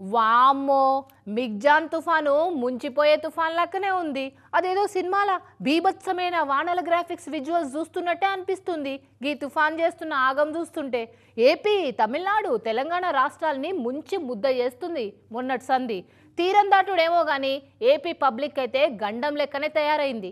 వామ్మో మిగ్జాన్ తుఫాను ముంచిపోయే తుఫాన్ లెక్కనే ఉంది. అదేదో సినిమాల బీభత్సమైన వానల గ్రాఫిక్స్ విజువల్స్ చూస్తున్నట్టే అనిపిస్తుంది. ఈ తుఫాన్ చేస్తున్న ఆగం చూస్తుంటే ఏపీ తమిళనాడు తెలంగాణ రాష్ట్రాల్ని ముంచి ముద్ద చేస్తుంది మొన్నటి సంధి. తీరం దాటుడేమో కానీ ఏపీ పబ్లిక్ అయితే గండం లెక్కనే తయారైంది.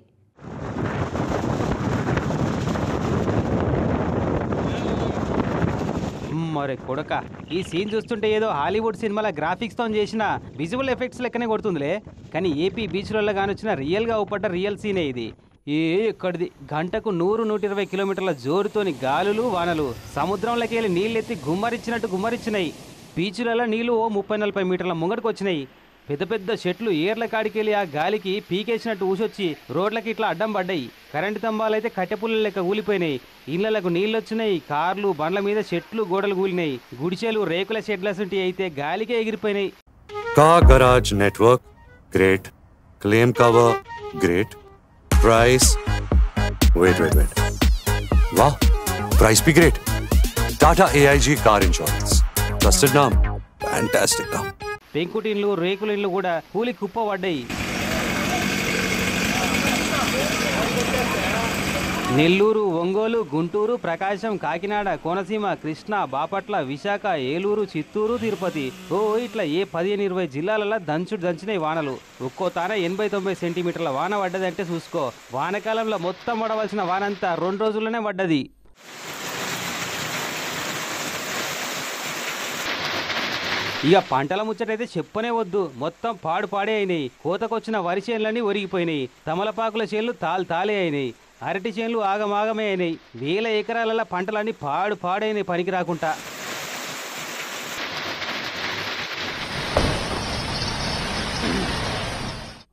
మరే కొడక. ఈ సీన్ చూస్తుంటే ఏదో హాలీవుడ్ సినిమాల గ్రాఫిక్స్తో చేసిన విజువల్ ఎఫెక్ట్స్ లెక్కనే కొడుతుందిలే. కానీ ఏపీ బీచ్లలో కానొచ్చిన రియల్గా ఊపడ్డ రియల్ సీనే ఇది. ఏ ఎక్కడిది గంటకు నూరు నూట ఇరవై కిలోమీటర్ల జోరుతోని గాలులు వానలు సముద్రంలోకి వెళ్ళి నీళ్ళెత్తి గుమ్మరిచ్చినట్టు గుమ్మరిచ్చినాయి. బీచ్లలో నీళ్ళు ఓ ముప్పై నలభై మీటర్ల ముంగటకు వచ్చినాయి. పెద్ద పెద్ద చెట్లు ఏర్ల కాడికెళ్ళి ఆ గాలికి పీకేసినట్టు ఊసొచ్చి రోడ్లకి ఇట్లా అడ్డం పడ్డాయి. కరెంటు అయితే కట్టెపుల్ల లెక్క కూలిపోయినాయి ఇళ్ళలకు నీళ్ళొచ్చినాయి కార్లు బండ్ల మీద చెట్లు గోడలు కూలినాయి గుడిచెలు రేకుల షెడ్ల సుంటి అయితే గాలికే ఎగిరిపోయినాయి. కా garage network great. Claim cover great. Price. Wait wait wait. వా price be great. Tata AIG car insurance trusted NAM. Fantastic నామ్. పెంకుటి ఇండ్లు రేకుల ఇండ్లు కూడా కూలి కుప్ప పడ్డాయి నెల్లూరు ఒంగోలు గుంటూరు ప్రకాశం కాకినాడ కోనసీమ కృష్ణా బాపట్ల విశాఖ ఏలూరు చిత్తూరు తిరుపతి. ఓ ఇట్లా ఏ పదిహేను ఇరవై జిల్లాలలో దంచుడు దంచినాయి వానలు. ఒక్కో తాన ఎనభై తొంభై సెంటీమీటర్ల వాన పడ్డదంటే చూసుకో. వానకాలంలో మొత్తం పడవలసిన వానంతా రెండు రోజుల్లోనే పడ్డది. ఇక పంటల ముచ్చటైతే చెప్పనే వద్దు. మొత్తం పాడు పాడే అయినాయి. కోతకొచ్చిన వరి చేనులన్నీ ఒరిగిపోయినాయి. తమలపాకుల చేన్లు తాలు తాలే అయినాయి. అరటి చేనులు ఆగమాగమే అయినాయి. వేల ఎకరాలలో పంటలన్నీ పాడు పాడైనాయి పనికి రాకుండా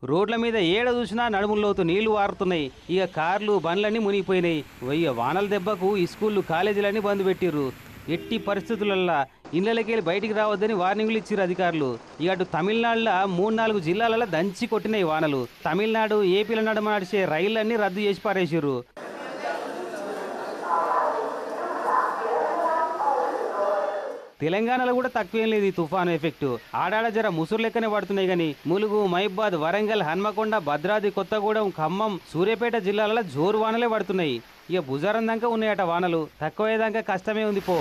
రోడ్ల మీద ఏడ చూసినా నడుముల్లోతు నీళ్ళు వారుతున్నాయి. ఇక కార్లు బండ్లన్నీ మునిగిపోయినాయి. వయ్య వానల దెబ్బకు ఈ స్కూళ్ళు కాలేజీలన్నీ బంద్ పెట్టిర్రు. ఎట్టి పరిస్థితులల్లా ఇళ్ళకెళ్ళి బయటికి రావద్దని వార్నింగ్లు ఇచ్చారు అధికారులు. ఇక అటు తమిళనాడులో మూడు నాలుగు జిల్లాలలో దంచి కొట్టినాయి వానలు. తమిళనాడు ఏపీల నడుమ నడిచే రైళ్ళన్నీ రద్దు చేసి పారేశారు తెలంగాణలో కూడా తక్కువేం లేదు ఈ తుఫాను ఎఫెక్ట్. ఆడాడ జర ముసురు లెక్కనే పడుతున్నాయి కానీ ములుగు మైబాద్ వరంగల్ హన్మకొండ భద్రాద్రి కొత్తగూడెం ఖమ్మం సూర్యాపేట జిల్లాలలో జోరు వానలే పడుతున్నాయి. ఇక భుజారం దాకా ఉన్నాయట వానలు. తక్కువయ్యేదాకా కష్టమే ఉంది పో.